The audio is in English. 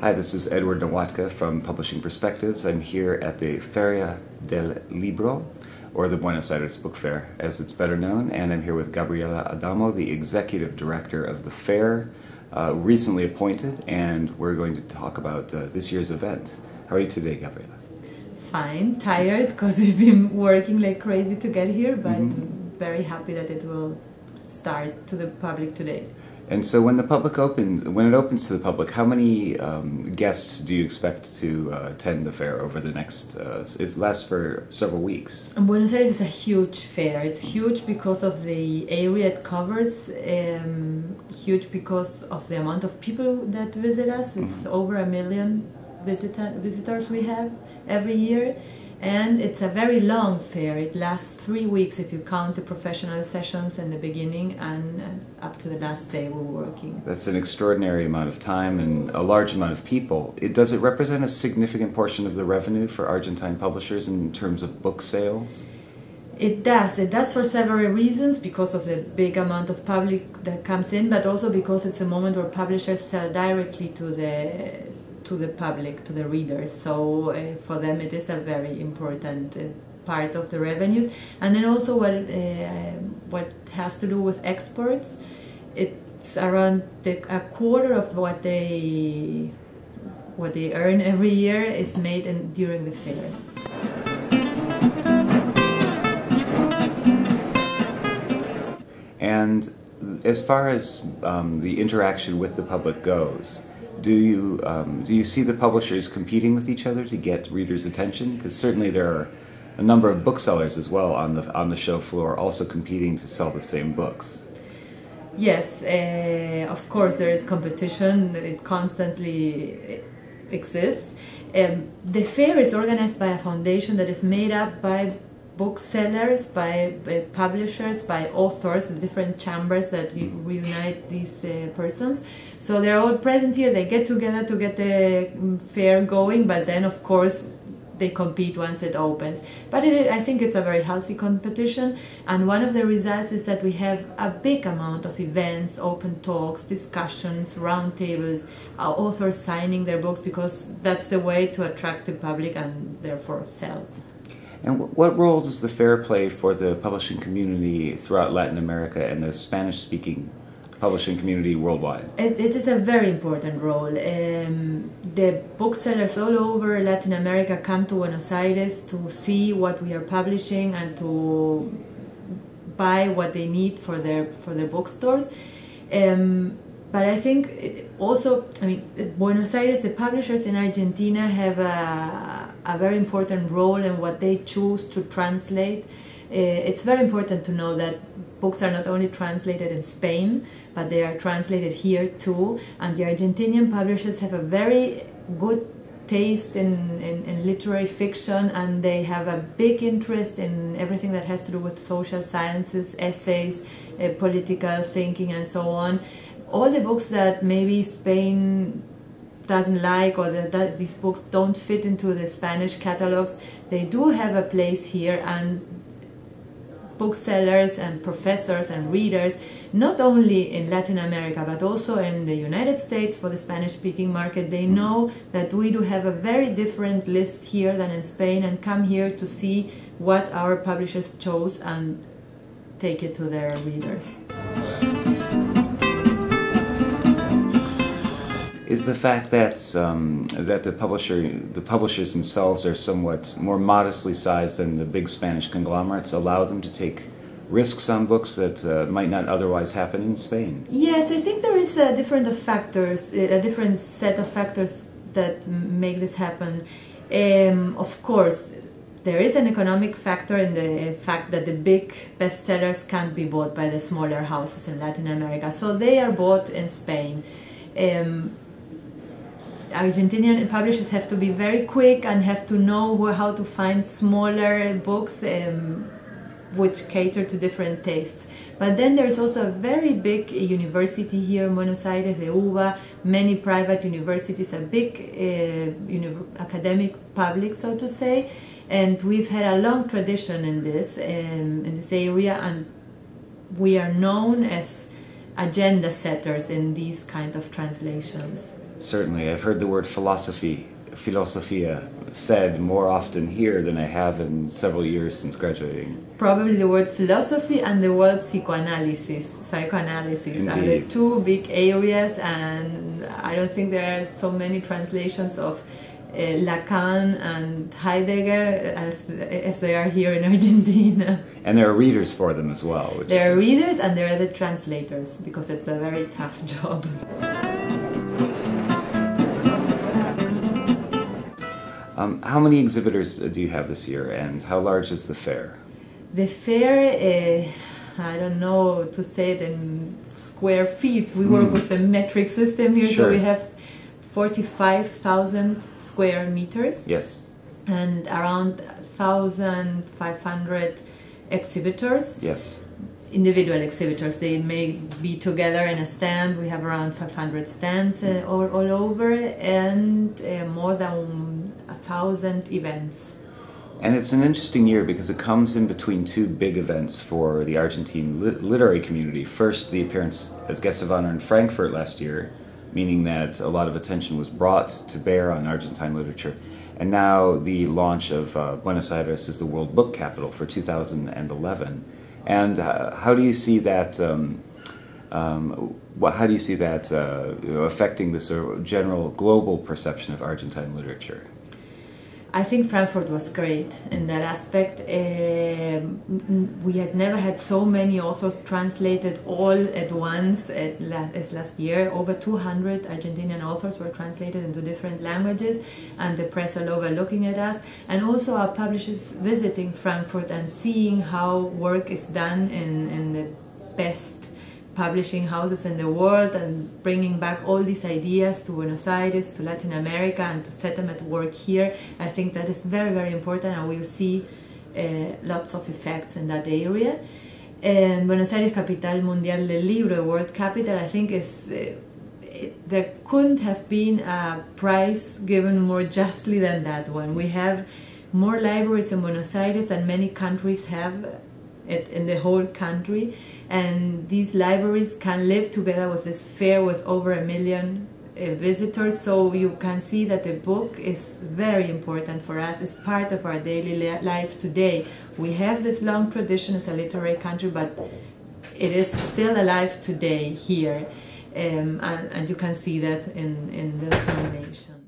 Hi, this is Edward Nawotka from Publishing Perspectives. I'm here at the Feria del Libro, or the Buenos Aires Book Fair, as it's better known, and I'm here with Gabriela Adamo, the Executive Director of the fair, uh, recently appointed, and we're going to talk about uh, this year's event. How are you today, Gabriela? Fine, tired because we've been working like crazy to get here, but Mm -hmm. very happy that it will start to the public today. And so, when the public opens, when it opens to the public, how many um, guests do you expect to uh, attend the fair over the next? Uh, it lasts for several weeks. And Buenos Aires is a huge fair. It's huge because of the area it covers. Um, huge because of the amount of people that visit us. It's mm -hmm. over a million visitor, visitors we have every year and it's a very long fair. It lasts three weeks if you count the professional sessions in the beginning and uh, up to the last day we're working. That's an extraordinary amount of time and a large amount of people. It, does it represent a significant portion of the revenue for Argentine publishers in terms of book sales? It does. It does for several reasons because of the big amount of public that comes in, but also because it's a moment where publishers sell directly to the to the public, to the readers. So uh, for them, it is a very important uh, part of the revenues. And then also what uh, what has to do with exports, it's around the, a quarter of what they what they earn every year is made in, during the fair. And as far as um, the interaction with the public goes, do you um, do you see the publishers competing with each other to get readers' attention? Because certainly there are a number of booksellers as well on the on the show floor, also competing to sell the same books. Yes, uh, of course there is competition. It constantly exists. Um, the fair is organized by a foundation that is made up by booksellers, by, by publishers, by authors, the different chambers that reunite these uh, persons. So they're all present here. They get together to get the mm, fair going, but then of course they compete once it opens. But it, I think it's a very healthy competition, and one of the results is that we have a big amount of events, open talks, discussions, roundtables, uh, authors signing their books because that's the way to attract the public and therefore sell. And what role does the fair play for the publishing community throughout Latin America and the Spanish speaking publishing community worldwide? It, it is a very important role. Um, the booksellers all over Latin America come to Buenos Aires to see what we are publishing and to buy what they need for their for their bookstores. Um, but I think also, I mean, Buenos Aires, the publishers in Argentina have a, a very important role in what they choose to translate. Uh, it's very important to know that books are not only translated in Spain, but they are translated here too. And the Argentinian publishers have a very good taste in, in, in, literary fiction and they have a big interest in everything that has to do with social sciences, essays, uh, political thinking, and so on all the books that maybe Spain doesn't like or that, these books don't fit into the Spanish catalogs, they do have a place here and booksellers and professors and readers, not only in Latin America but also in the United States for the Spanish speaking market, they hmm. know that we do have a very different list here than in Spain and come here to see what our publishers chose and take it to their readers. Is the fact that um, that the publisher the publishers themselves are somewhat more modestly sized than the big Spanish conglomerates allow them to take risks on books that uh, might not otherwise happen in Spain. Yes, I think there is a different of factors, a different set of factors that make this happen. Um, of course, there is an economic factor in the fact that the big bestsellers can't be bought by the smaller houses in Latin America, so they are bought in Spain. Um, Argentinian publishers have to be very quick and have to know how to find smaller books um, which cater to different tastes. But then there's also a very big university here in Buenos Aires, the UBA, many private universities, a big uh, academic public, so to say. And we've had a long tradition in this, um, in this area, and we are known as agenda setters in these kind of translations. Certainly. I've heard the word philosophy, philosophia, said more often here than I have in several years since graduating. Probably the word philosophy and the word psychoanalysis. Psychoanalysis are the two big areas, and I don't think there are so many translations of uh, Lacan and Heidegger as, as there are here in Argentina. And there are readers for them as well. Which There are readers and there are the translators because it's a very tough job. Um, how many exhibitors do you have this year, and how large is the fair? The fair, uh, I don't know to say it in square feet. We work Mm. with the metric system here, Sure. so we have 45,000 square meters Yes. and around 1,500 exhibitors, Yes. individual exhibitors. They may be together in a stand. We have around 500 stands uh, all, all over and uh, more than a thousand events. And it's an interesting year because it comes in between two big events for the Argentine lit- literary community. First, the appearance as guest of honor in Frankfurt last year, meaning that a lot of attention was brought to bear on Argentine literature. And now the launch of uh, Buenos Aires as the World Book Capital for 2011. And uh, how do you see that? Um, um, wha- how do you see that uh, you know, affecting the sort of general global perception of Argentine literature? I think Frankfurt was great in that aspect. Um, we had never had so many authors translated all at once at la- as last year. Over 200 Argentinian authors were translated into different languages, and the press all over looking at us, and also our publishers visiting Frankfurt and seeing how work is done in, in the best publishing houses in the world and bringing back all these ideas to Buenos Aires, to Latin America, and to set them at work here. I think that is very, very important, and we'll see uh, lots of effects in that area. And Buenos Aires, capital mundial del libro, world capital, I think is. Uh, there couldn't have been a prize given more justly than that one. We have more libraries in Buenos Aires than many countries have in the whole country. And these libraries can live together with this fair with over a million uh, visitors. So you can see that the book is very important for us. It's part of our daily life today. We have this long tradition as a literary country but it is still alive today here. Um, and, and you can see that in, in this nomination